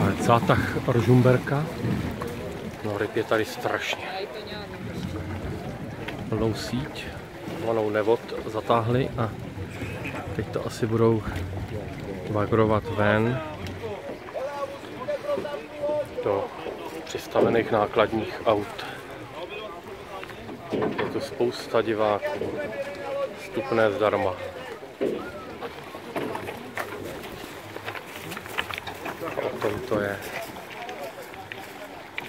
Ale zátah Rožumberka. No ryb je tady strašně. Plnou síť, vonou nevod zatáhli a teď to asi budou vagrovat ven do přistavených nákladních aut. Je tu spousta diváků. Vstupné zdarma. O tom to je.